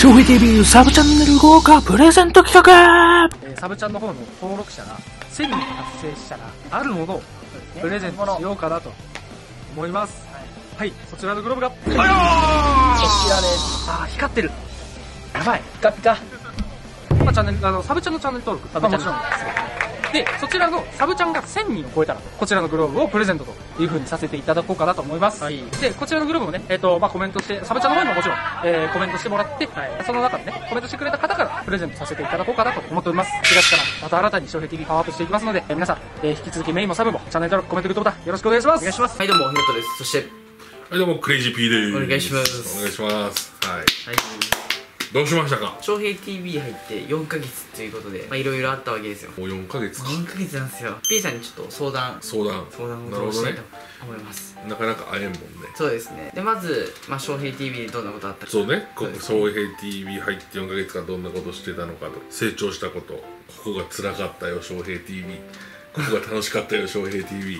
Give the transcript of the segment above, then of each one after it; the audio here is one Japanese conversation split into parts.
翔平 TV サブチャンネル豪華プレゼント企画えーサブチャンの方の登録者が1000人達成したら、あるものをプレゼントしようかなと思います。はい、そちらのグローブが、あらです。あー、光ってる。やばい。ピカピカ。まあ、チャンネル、あの、サブチャンのチャンネル登録、まあもちろんですで、そちらのサブチャンが1000人を超えたら、こちらのグローブをプレゼントという風にさせていただこうかなと思います。で、こちらのグローブもね、えっ、と、まあ、コメントして、サブチャンの方にももちろん、えーコメントしてもらって、その中でね、コメントしてくれた方からプレゼントさせていただこうかなと思っております。4月からまた新たに翔平 TV パワーアップしていきますので、えー皆さん、えー引き続きメインもサブもチャンネル登録、コメント、グッドボタンよろしくお願いします。お願いします。はい、どうも、ひろとです。そして、はい、どうも、クレイジー P です。お願いしますお願いします。はい。はい、どうしましたか？翔平 TV 入って4ヶ月ということで、まあ、いろいろあったわけですよ。もう4ヶ月か。4ヶ月なんですよ。P さんにちょっと相談、相談。相談なるほどねをしたいと。思います。なかなか会えんもんね。そうですね。で、まず、まあ、翔平 TV でどんなことあったか。そうね、こそうですね総平 TV 入って4ヶ月間どんなことしてたのかと、成長したこと、ここが辛かったよ、翔平 TV。ここが楽しかったよ、翔平 TV。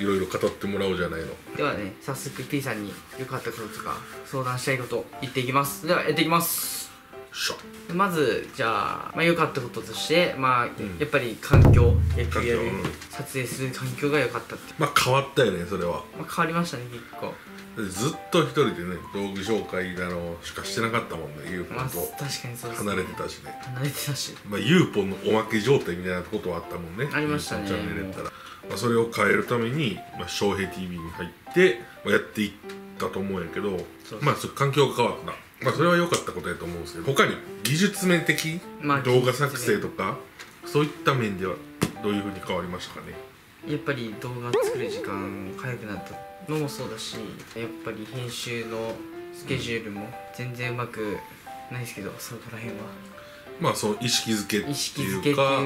いろいろ語ってもらおうじゃないの。ではね、早速 P さんに良かったこととか、相談したいこと言っていきます。では、やっていきます。しょ。でまず、じゃあ、まあ、良かったこととして、まあ、んやっぱり環境、野球やるうん、撮影する環境が良かったって。まあ変わったよね、それは。まあ、変わりましたね、結構。ずっと一人でね、道具紹介だのしかしてなかったもんね、ユーポまあ、ンと。確かにそうです、ね。離れてたしね。離れてたし。まあ、ユーポンのおまけ状態みたいなことはあったもんねありましたねチャンネルやったら、まあ、それを変えるために「まあ、翔平 TV」に入って、まあ、やっていったと思うんやけどまあそ環境が変わったまあそれは良かったことやと思うんですけど他に技術面的まあ動画作成とかそういった面ではどういうふうに変わりましたかね？やっぱり動画作る時間早くなったのもそうだしやっぱり編集のスケジュールも全然うまくないですけどそこら辺は。まあその意識づけって意識づいうけっていうか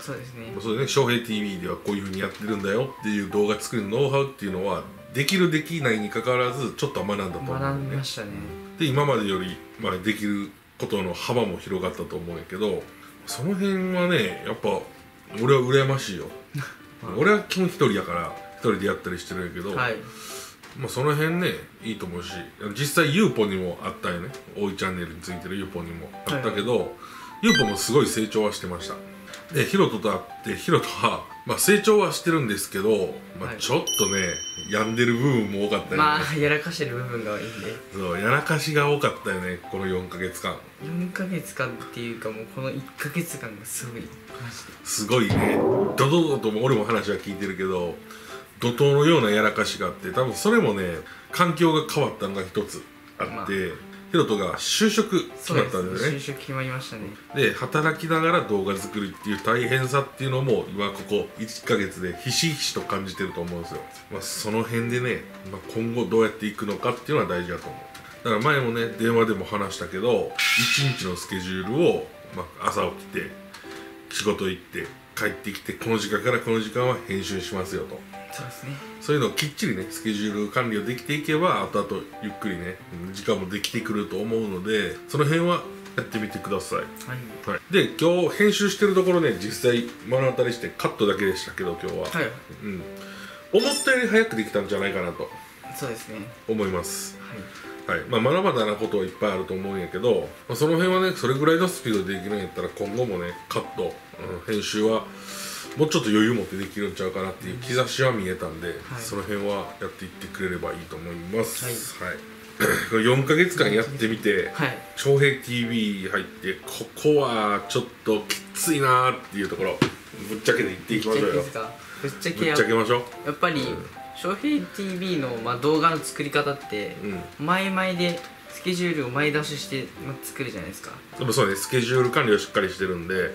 そうですね。そうね。翔平 TV ではこういうふうにやってるんだよっていう動画作るノウハウっていうのはできるできないにかかわらずちょっとは学んだと思うね。学びましたね。で今までより、まあ、できることの幅も広がったと思うんやけどその辺はねやっぱ俺は羨ましいよ。俺は基本一人やから一人でやったりしてるんやけど、はい。まあ、その辺ねいいと思うし実際ユーポにもあったよね。大井チャンネルについてるユーポにもあったけど、ユーポもすごい成長はしてました。でヒロトと会ってヒロトは、まあ、成長はしてるんですけど、まあはい。ちょっとね病んでる部分も多かったよね、まあやらかしてる部分が多いんでそうやらかしが多かったよねこの4ヶ月間。4ヶ月間っていうかもうこの1ヶ月間がすごい。すごいね。ドドドとも俺も話は聞いてるけど怒涛のようなやらかしがあって多分それもね環境が変わったのが一つあって、まあヒロトが就職決まったんだよね。す。就職決まりましたね。で働きながら動画作りっていう大変さっていうのも今ここ1ヶ月でひしひしと感じてると思うんですよ、まあ、その辺でね、まあ、今後どうやっていくのかっていうのは大事だと思う。だから前もね電話でも話したけど1日のスケジュールを、まあ、朝起きて仕事行って帰ってきてこの時間からこの時間は編集しますよと。そうですね。そういうのをきっちりねスケジュール管理をできていけば後々ゆっくりね時間もできてくると思うのでその辺はやってみてください。はい。はい、で今日編集してるところね実際目の当たりしてカットだけでしたけど今日は、はい。うん、思ったより早くできたんじゃないかなとそうですね。思います。はいはい。まあまだまだなことはいっぱいあると思うんやけど、まあ、その辺はねそれぐらいのスピードでできるんやったら今後もねカット、うん、編集はもうちょっと余裕持ってできるんちゃうかなっていう兆しは見えたんで、はい。その辺はやっていってくれればいいと思います。はい、これ4ヶ月間やってみて、はい。TV 入ってここはちょっときついなーっていうところぶっちゃけで言っていきましょうよ。ぶっちゃけましょう。やっぱり翔平 TV の、まあ、動画の作り方ってうん。前々でスケジュールを前出しして、まあ、作るじゃないですか。でもそうねスケジュール管理はしっかりしてるんで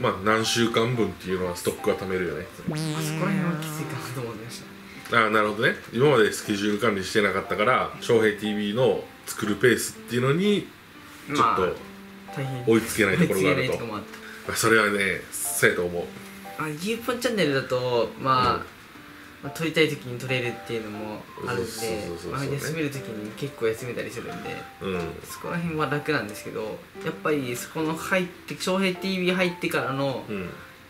まあ何週間分っていうのはストックは貯めるよね。あそこら辺はきついかなと思いました。ああなるほどね。今までスケジュール管理してなかったから翔平 TV の作るペースっていうのにちょっまあと大変。追いつけないところがあると。まあそれはねそうやと思う。たあ U ポンチャンネルだとまあ、まあ撮りたい時に撮れるっていうのもあるんで休める時に結構休めたりするんでうん。そこら辺は楽なんですけどやっぱりそこの入って翔平 TV 入ってからの、やっうん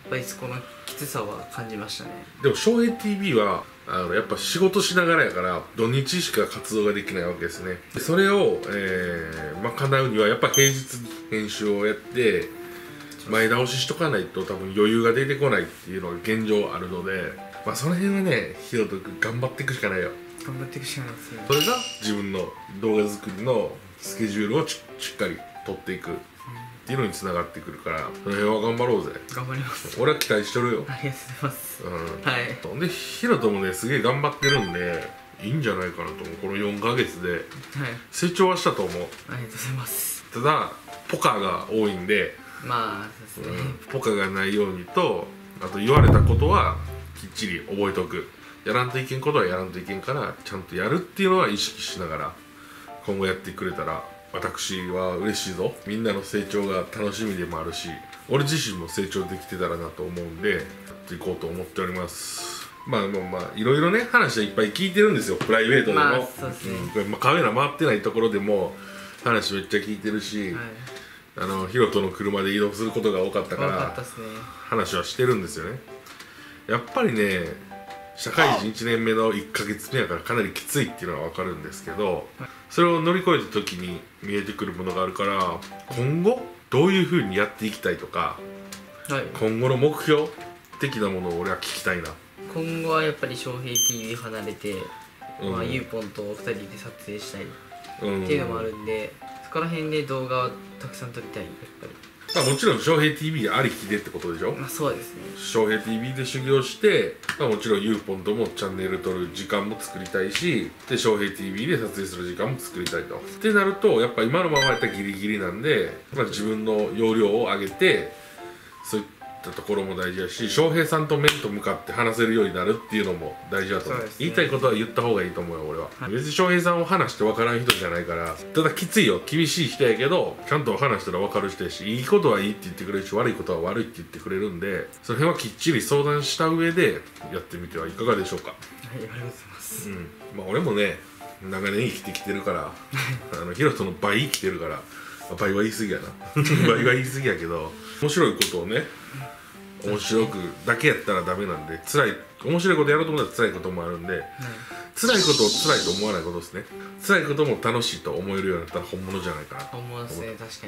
ぱりそこのきつさは感じましたね。でも翔平 TV はあのやっぱ仕事しながらやから土日しか活動ができないわけですね。でそれを、えー、賄うにはやっぱ平日に編集をやって前倒ししとかないと多分余裕が出てこないっていうのが現状あるのでまあその辺はねひろとくん頑張っていくしかないよ。頑張っていくしかないですね。それが自分の動画作りのスケジュールをししっかり取っていく。っていうのにつながってくるからその辺は頑張ろうぜ。頑張ります。俺は期待しとるよ。ありがとうございます。うん。はい。でヒロトもねすげえ頑張ってるんでいいんじゃないかなと思う。この4ヶ月で。はい。成長はしたと思う。ありがとうございます。ただポカが多いんで、まあそうですね、ポカがないようにとあと言われたことはきっちり覚えておく。やらんといけんことはやらんといけんからちゃんとやるっていうのは意識しながら今後やってくれたら私は嬉しいぞ。みんなの成長が楽しみでもあるし俺自身も成長できてたらなと思うんでやっていこうと思っております。まあまあまあいろいろね話はいっぱい聞いてるんですよ。プライベートでも、まあそうですね。ん。まあカメラ回ってないところでも話めっちゃ聞いてるし、はい。あのヒロトの車で移動することが多かったからね。話はしてるんですよねやっぱりね社会人1年目の1ヶ月目やからかなりきついっていうのは分かるんですけどそれを乗り越えた時に見えてくるものがあるから今後どういうふうにやっていきたいとかはい。今後の目標的なものを俺は聞きたいな。今後はやっぱり翔平 TV 離れて、うん。まあ、ゆうぽんと2人で撮影したいっうんていうのもあるんで、そこら辺で動画をたくさん撮りたいやっぱりまあ、もちろん翔平 TV ありきでってことでしょ？まあそうですね。翔平 TV で修行して、まあ、もちろんゆうぽんともチャンネル撮る時間も作りたいしで翔平 TV で撮影する時間も作りたいと。ってなるとやっぱ今のままやったらギリギリなんで、まあ、自分の容量を上げてったところも大事だし翔平さんと面と向かって話せるようになるっていうのも大事だと思う。ね。言いたいことは言った方がいいと思うよ俺は、別に翔平さんを話して分からん人じゃないからただきついよ厳しい人やけどちゃんと話したら分かる人やしいいことはいいって言ってくれるし悪いことは悪いって言ってくれるんでその辺はきっちり相談した上でやってみてはいかがでしょうか。はいありがとうございます。うん。まあ俺もね長年生きてきてるからあのヒロトの倍生きてるから倍は言い過ぎやな。倍は言い過ぎやけど面白いことをね面白くだけやったらダメなんで辛い面白いことやろうと思ったら辛いこともあるんで辛いことを辛いと思わないことですね。辛いことも楽しいと思えるようになったら本物じゃないかなと思います。ね確か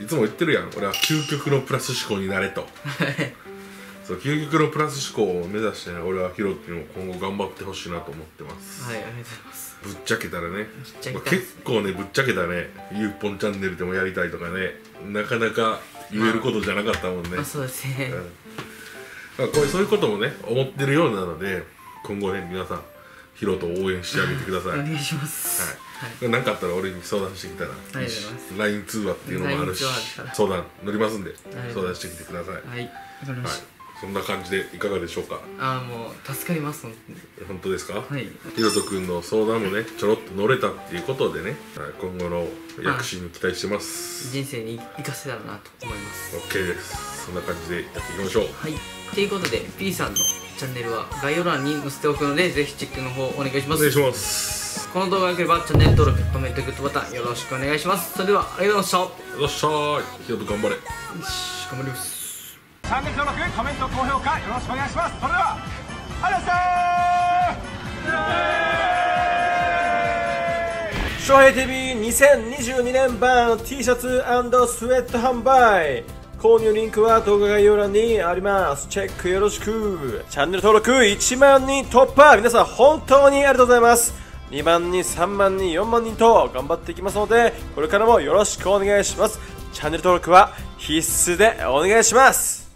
に。いつも言ってるやん俺は究極のプラス思考になれと。そう究極のプラス思考を目指してね俺はヒロっていうのを今後頑張ってほしいなと思ってます。はいありがとうございますぶっちゃけたらね。ちゃけた。まあ結構ねぶっちゃけたね。ゆうぽんチャンネルでもやりたいとかね。なかなか言えることじゃなかったもんね、まあそうですね。うん。まあ、こういうそういうこともね思ってるようなので今後ね皆さんヒロトを応援してあげてください、はいお願いします。何かあったら俺に相談してきたら LINE 通話っていうのもあるし相談乗りますんで相談してきてください。はい。はいそんな感じでいかがでしょうか？ああもう助かります本当ですか？はい。ひろとくんの相談もねちょろっと乗れたっていうことでねはい今後の躍進に期待してます。人生に生かせたらなと思います。OK です。そんな感じでやっていきましょう。はい。ということで P さんのチャンネルは概要欄に載せておくのでぜひチェックの方お願いします。お願いします。この動画が良ければチャンネル登録コメントグッドボタンよろしくお願いします。それではありがとうございました。よっしゃーいひろと頑張れ。よし頑張りますチャンネル登録コメント高評価よろしくお願いします。それではありがとうございました翔平 TV2022 年版 T シャツスウェット販売。購入リンクは動画概要欄にあります。チェックよろしく。チャンネル登録1万人突破。皆さん本当にありがとうございます。2万人3万人4万人と頑張っていきますのでこれからもよろしくお願いします。チャンネル登録は必須でお願いします。